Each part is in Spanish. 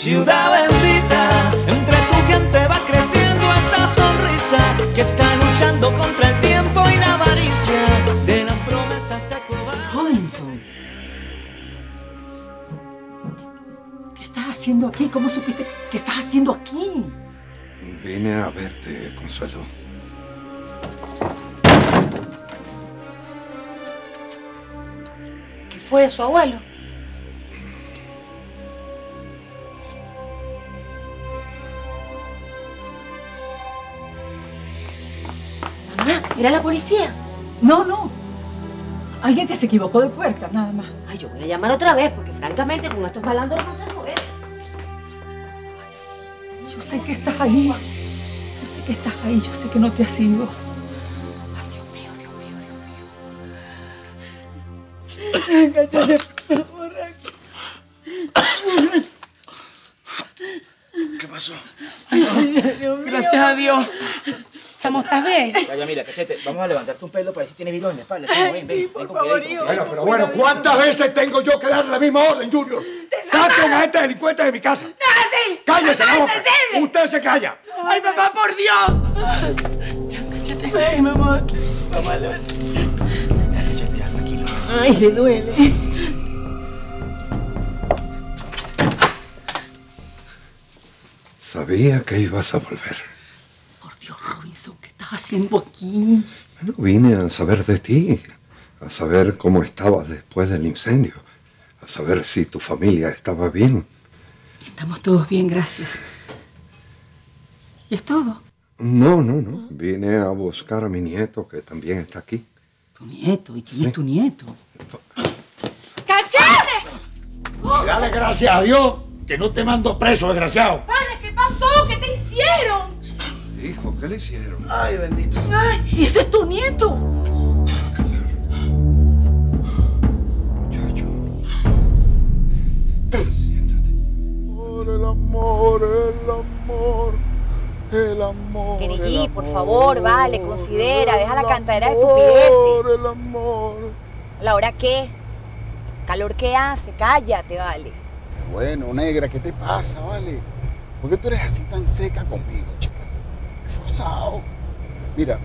Ciudad bendita, entre tu gente va creciendo esa sonrisa que está luchando contra el tiempo y la avaricia de las promesas de. Robinson. ¿Qué estás haciendo aquí? ¿Cómo supiste qué estás haciendo aquí? Vine a verte, Consuelo. ¿Qué fue de su abuelo? ¿Era la policía? No, no. Alguien que se equivocó de puerta, nada más. Ay, yo voy a llamar otra vez porque francamente con estos malandros no se mueve. Yo sé que estás ahí. Yo sé que estás ahí. Yo sé que no te has ido. Ay, Dios mío, Dios mío, Dios mío. Cállate, por favor. ¿Qué pasó? Gracias a Dios. Chamo, ¿estás bien? Vaya, mira, cachete, vamos a levantarte un pelo para ver si tienes virus en la espalda. Chamo, ven, ven, ven con cuidadito. Bueno, pero bueno, ¿cuántas veces tengo yo que darle la misma orden, Junior? ¡Saquen a este delincuente de mi casa! ¡No es así! ¡Cállese, ¡No la boca! ¡Usted se calla! ¡Ay, papá, por Dios! Ya, cállate. Ven, mamá. Mamá, levanta. Cachete, ya, tranquilo. Ay, le duele. Sabía que ibas a volver. Por Dios, Robinson, ¿qué estás haciendo aquí? Bueno, vine a saber de ti, a saber cómo estabas después del incendio, a saber si tu familia estaba bien. Estamos todos bien, gracias. ¿Y es todo? No, no, no. Vine a buscar a mi nieto, que también está aquí. Tu nieto. ¿Y quién es tu nieto? ¡Cachete! Dale gracias a Dios que no te mando preso, desgraciado. Padre, ¿qué pasó? ¿Qué te hicieron? Hijo, ¿qué le hicieron? Ay, bendito. ¿Y ese es tu nieto? Muchacho. Siéntate. Por el amor, el amor, el amor. El por favor, vale, considera, deja la cantadera de amor, estupideces. El amor. ¿La hora qué? ¿Calor qué hace? Cállate, vale. Bueno, negra, ¿qué te pasa, vale? ¿Por qué tú eres así tan seca conmigo, chica? Forzado. Mira,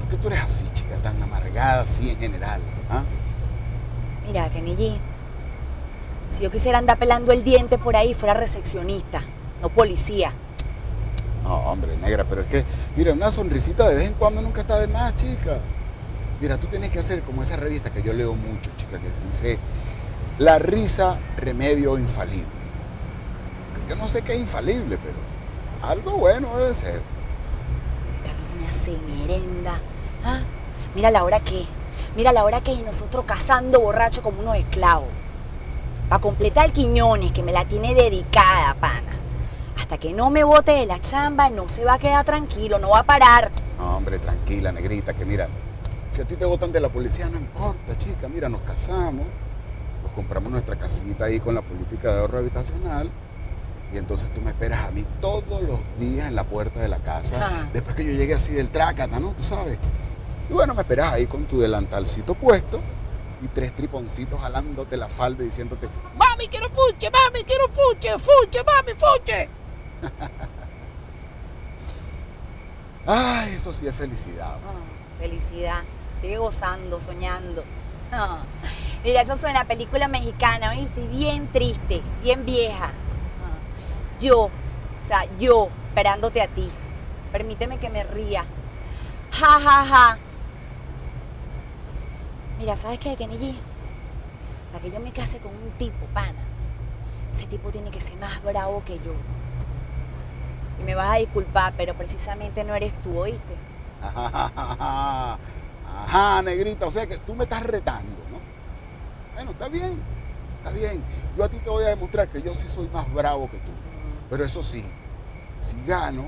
¿por qué tú eres así, chica, tan amargada así en general? ¿ah? Mira, Kenny G, si yo quisiera andar pelando el diente por ahí, fuera recepcionista, no policía. No, hombre, negra, pero es que, mira, una sonrisita de vez en cuando nunca está de más, chica. Mira, tú tienes que hacer como esa revista que yo leo mucho, chica, que dice La risa, remedio infalible. Que Yo no sé qué es infalible, pero algo bueno debe ser. Una semerenda. ¿ah? Mira la hora que, mira la hora que y nosotros cazando borracho como unos esclavos. Para completar el Quiñones, que me la tiene dedicada, pana. Hasta que no me bote de la chamba, no se va a quedar tranquilo, no va a parar. No, hombre, tranquila, negrita, que mira, si a ti te botan de la policía, no importa, chica. Mira, nos casamos, nos compramos nuestra casita ahí con la política de ahorro habitacional. Y entonces tú me esperas a mí todos los días en la puerta de la casa. Después que yo llegue así del trácata, ¿no? Tú sabes. Y bueno, me esperas ahí con tu delantalcito puesto y tres triponcitos jalándote la falda y diciéndote, mami, quiero fuche, mami, quiero fuche, fuche, mami, fuche. Ay, eso sí es felicidad. Ah, felicidad. Sigue gozando, soñando. Ah, Mira, eso suena a película mexicana, ¿oíste? Y Bien triste, bien vieja. Yo, o sea, yo, esperándote a ti. Permíteme que me ría. Ja, ja, ja. Mira, ¿sabes qué, Kenny G? Para que yo me case con un tipo, pana, ese tipo tiene que ser más bravo que yo. Y me vas a disculpar, pero precisamente no eres tú, ¿oíste? Ajá, ajá, negrita, o sea que tú me estás retando, ¿no? Bueno, está bien, está bien. Yo a ti te voy a demostrar que yo sí soy más bravo que tú. Pero eso sí, si gano,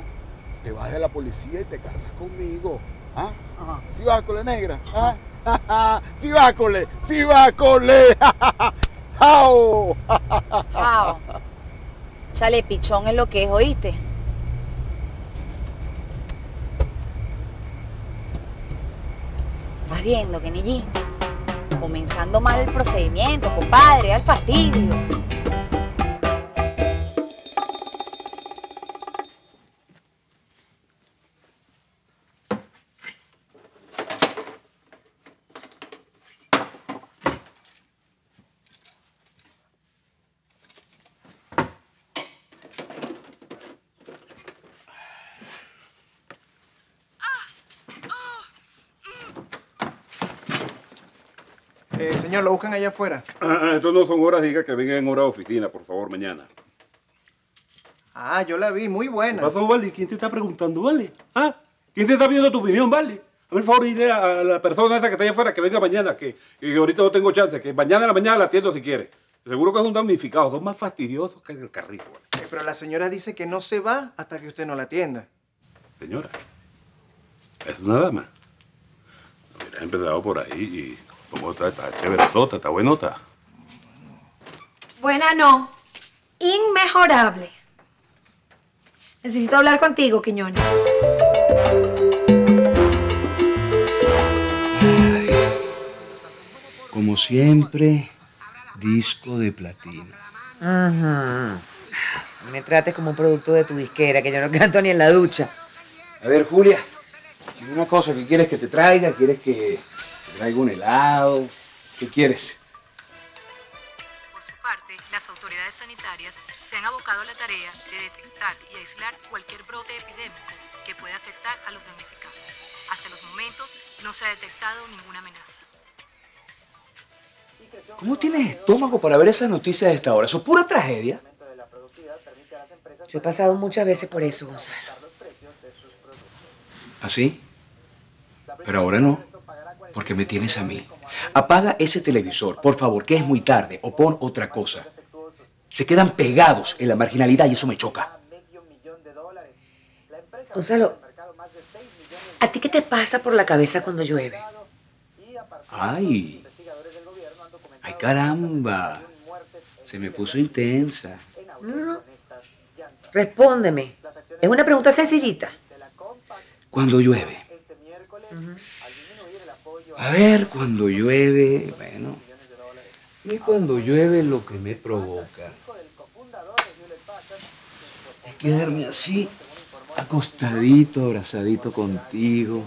te vas de la policía y te casas conmigo. ¿Ah? Ajá. ¿Sí vas con la negra? ¿Ah? ¿Sí vas con le? ¿Sí vas con le? ¡Jao! Wow. Chale, pichón es lo que es, ¿oíste? ¿Estás viendo, Kenny G? Comenzando mal el procedimiento, compadre, al fastidio. Eh, señor, lo buscan allá afuera. Ah, ah, Esto no son horas, diga que venga en hora de oficina, por favor, mañana. Ah, yo la vi, muy buena. ¿Qué pasó, Vale? ¿Quién te está preguntando, Vale? ¿Ah? ¿Quién te está pidiendo tu opinión, Vale? A ver, por favor, dile a la persona esa que está allá afuera que venga mañana, que, que ahorita no tengo chance, que mañana a la mañana la atiendo si quiere. Seguro que es un damnificado, son más fastidiosos que el carrizo, Vale. Eh, pero la señora dice que no se va hasta que usted no la atienda. Señora, es una dama. He empezado por ahí y como está, está chévere, está buenota. Buena no. Inmejorable. Necesito hablar contigo, Quiñones. Como siempre, disco de platino. Ajá. Me trates como un producto de tu disquera, que yo no canto ni en la ducha. A ver, Julia, dime una cosa, ¿qué quieres que te traiga? ¿Quieres que te traiga un helado? ¿Qué quieres? Por su parte, las autoridades sanitarias se han abocado a la tarea de detectar y aislar cualquier brote epidémico que pueda afectar a los damnificados. Hasta los momentos no se ha detectado ninguna amenaza. ¿Cómo tienes estómago para ver esas noticias a esta hora? Eso es pura tragedia. Yo he pasado muchas veces por eso, Gonzalo. ¿Así? Pero ahora no, porque me tienes a mí. Apaga ese televisor, por favor, que es muy tarde, o pon otra cosa. Se quedan pegados en la marginalidad y eso me choca. Gonzalo, ¿a ti qué te pasa por la cabeza cuando llueve? Ay, ay caramba, se me puso intensa. No, no, no. Respóndeme. Es una pregunta sencillita. Cuando llueve. A ver, cuando llueve, bueno. Y cuando llueve lo que me provoca es quedarme así, acostadito, abrazadito contigo,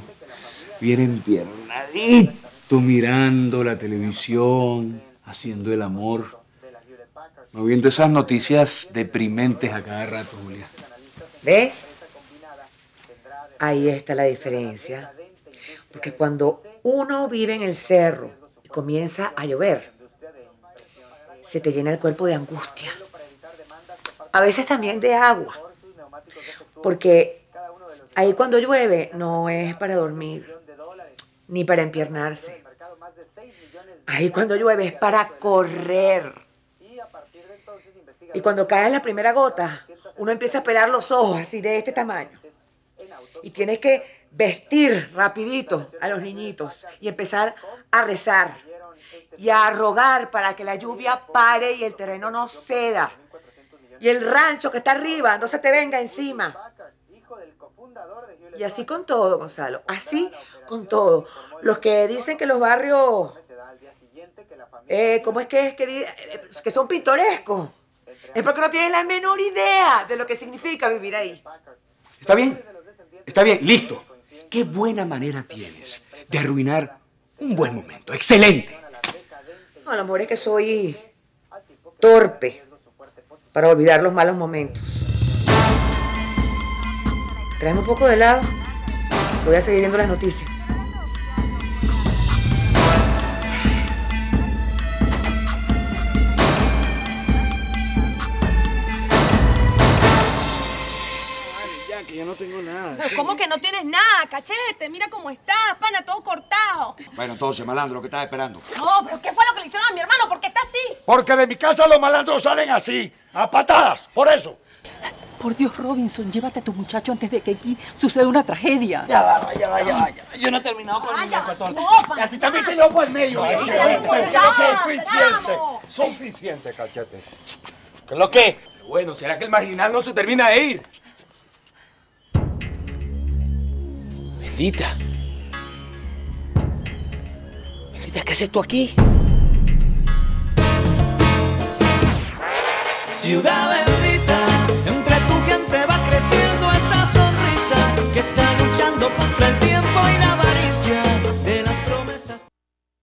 bien empiernadito, mirando la televisión, haciendo el amor, no viendo esas noticias deprimentes a cada rato, Julia. ¿Ves? Ahí está la diferencia. Porque cuando uno vive en el cerro y comienza a llover, se te llena el cuerpo de angustia. A veces también de agua. Porque ahí cuando llueve no es para dormir, ni para empiernarse. Ahí cuando llueve es para correr. Y cuando cae la primera gota, uno empieza a pelar los ojos así de este tamaño. Y tienes que vestir rapidito a los niñitos y empezar a rezar y a rogar para que la lluvia pare y el terreno no ceda. Y el rancho que está arriba no se te venga encima. Y así con todo, Gonzalo. Así con todo. Los que dicen que los barrios, eh, ¿cómo es que es que, eh, que son pintorescos? Es porque no tienen la menor idea de lo que significa vivir ahí. ¿Está bien? Está bien, listo. Qué buena manera tienes de arruinar un buen momento. Excelente. A lo mejor es que soy torpe para olvidar los malos momentos. Tráeme un poco de que Voy a seguir viendo las noticias. Yo no tengo nada. ¿Cómo que no tienes nada, cachete? Mira cómo estás, pana, todo cortado. Bueno, entonces, malandro, lo que estás esperando. No, pero ¿qué fue lo que le hicieron a mi hermano? ¿Por qué está así? Porque de mi casa los malandros salen así, a patadas, por eso. Por Dios, Robinson, llévate a tu muchacho antes de que aquí suceda una tragedia. Ya va, ya va, ya va. ya va. Yo no he terminado con el niño 14. A ti también te llevo por el medio. Ay, ay, ay, ay, Suficiente, suficiente, cachete. ¿Qué es lo que? Bueno, ¿será que el marginal no se termina de ir? Bendita. Bendita, ¿qué haces tú aquí? Ciudad